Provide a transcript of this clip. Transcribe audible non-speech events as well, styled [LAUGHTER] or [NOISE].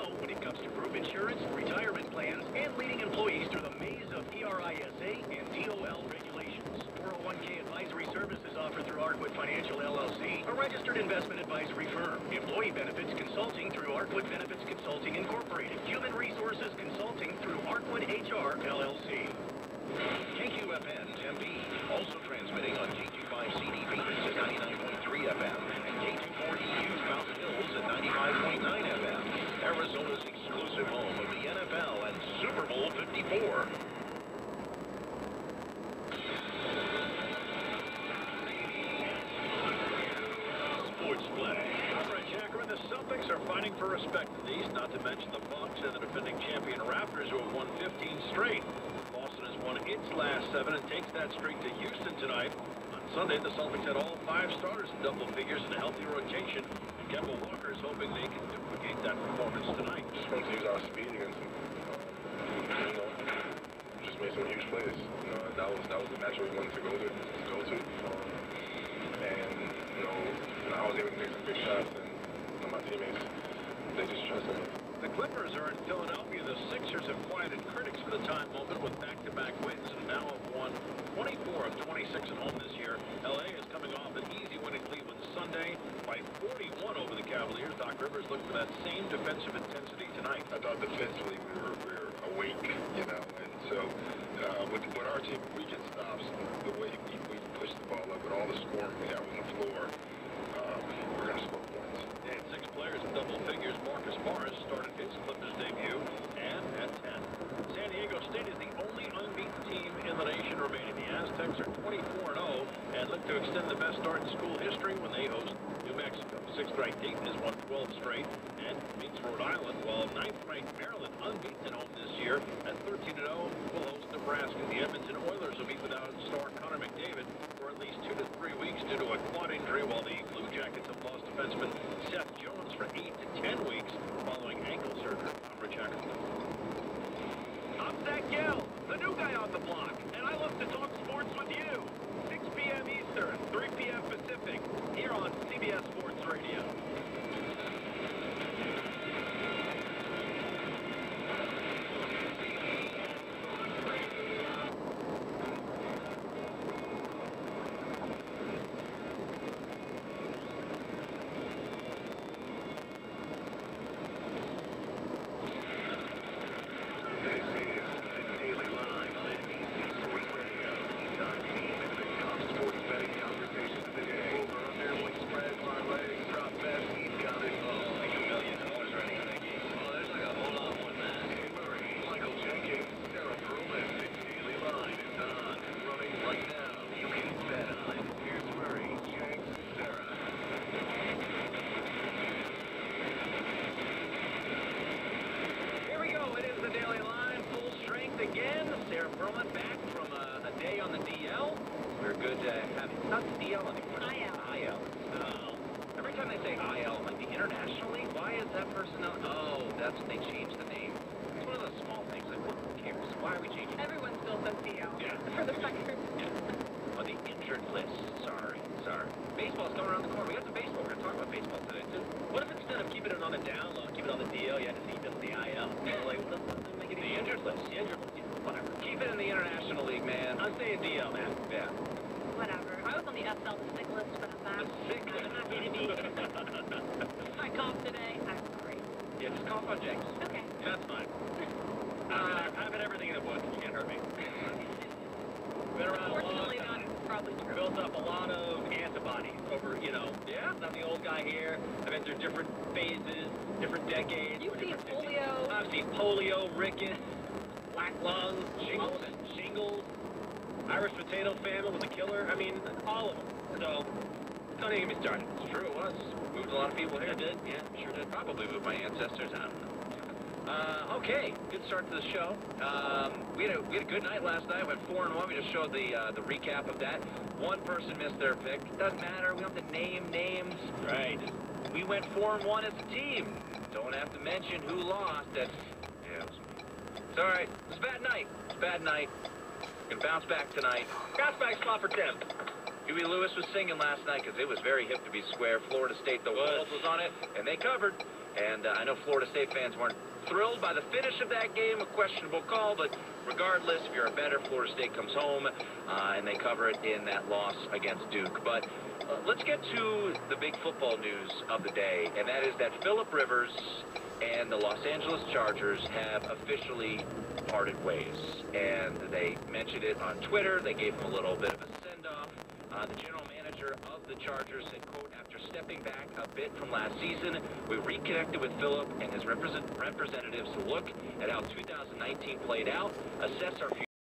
know when it comes to group insurance, retirement plans, and leading employees through the maze of ERISA and DOL regulations. 401k advisory services offered through Arkwood Financial LLC, a registered investment advisory firm. Employee benefits consulting through Arkwood Benefits Consulting Incorporated. Human resources consulting through Arkwood HR LLC. Bowl 54. Sports Play. All right, Jacker, and the Celtics are fighting for respect in the East, not to mention the Bucks and the defending champion Raptors, who have won 15 straight. Boston has won its last seven and takes that streak to Houston tonight. On Sunday, the Celtics had all five starters in double figures and a healthy rotation. And Kemba Walker is hoping they can duplicate that performance tonight. Just wanted to use our speed against them. You know, just made some huge plays. You know, that was that was the match we wanted to go to. To go to. Um, and you know, I was able to make some big shots, and you know, my teammates they just trusted me. The Clippers are in Philadelphia. The Sixers have quieted critics for the time moment with back-to-back wins and now have won 24 of 26 at home this year. LA is coming off an easy win in Cleveland Sunday by 41 over the Cavaliers. Doc Rivers looked for that same defensive intensity tonight. I thought defensively we were awake, you know, and so uh, with our team, we get stops. The way we, we push the ball up with all the scoring we have on the floor, uh, we're going to score points. And six players in double figures. Marcus Morris started his Clippers debut and at 10. San Diego State is the only unbeaten team in the nation remaining. The Aztecs are 24-0 and look to extend the best start in school history when they host New Mexico. Sixth-ranked Dayton has won 12 straight and meets Rhode Island, while ninth-ranked Maryland, unbeaten at home this year, at 13-0, will Nebraska. The Edmonton Oilers will be without star Connor McDavid for at least two to a quad injury, while the Blue Jackets have lost defenseman Seth Jones for eight to ten weeks following ankle surgery. I'm Rich Ackerman. I'm Zach Gill, the new guy on the block, and I love to talk sports with you. 6 p.m. Eastern, 3 p.m. Pacific, here on CBS Sports Radio. Here we go. It is the Daily Line, full strength again. Back from a, a day on the DL. We're good to have it's not the DL anymore. IL. IL. Oh. Every time they say IL, like the internationally, why is that personnel? Oh, that's when they changed the name. It's one of those small things. Like, who cares? Why are we changing? Everyone still says DL. Yeah. [LAUGHS] For the record. On the injured list. Sorry, sorry. Baseball's coming around the corner. We got some baseball. We're gonna talk about baseball today too. What if instead of keeping it on the down low, keep it on the DL, you had to see it the IL? [LAUGHS] Like, what does that make it the injured list? The injured list. Yeah, whatever. Keep it in the International I'm saying DL, man. Yeah. Whatever. I was on the SL, the sick list, but I'm back. The sick I'm happy to be. I coughed today. I'm great. Yeah, just cough on James. Okay. That's fine. Uh, I've had everything in the book. You can't hurt me. Been around a long time. not probably true. built up a lot of antibodies over, you know, yeah, I'm the old guy here. I've been through different phases, different decades. You've seen polio. I've seen polio, rickets, black lung, shingles, shingles, Irish potato famine with a killer. I mean, all of them. So, don't even get me started. It's true, it was. Moved a lot of people here. I did, yeah, sure did. Probably moved my ancestors, I don't know. Uh, okay, good start to the show. Um, we had a we had a good night last night. Went four and one. We just showed the uh, the recap of that. One person missed their pick. Doesn't matter. We don't have to name names. Right. We went four and one as a team. Don't have to mention who lost. That's yeah. It was, it's all right. It was a bad night. It's a bad night. Can bounce back tonight. Bounce back spot for Tim. Huey Lewis was singing last night because it was very hip to be square. Florida State, the world was on it, and they covered. And uh, I know Florida State fans weren't thrilled by the finish of that game, a questionable call, but regardless, if you're a better, Florida State comes home uh, and they cover it in that loss against Duke. But uh, let's get to the big football news of the day, and that is that Philip Rivers and the Los Angeles Chargers have officially parted ways. And they mentioned it on Twitter. They gave him a little bit of a send-off. Uh, the general manager of the Chargers said, quote, after stepping back a bit from last season, we reconnected with Philip and his represent- representatives to look at how 2019 played out, assess our future.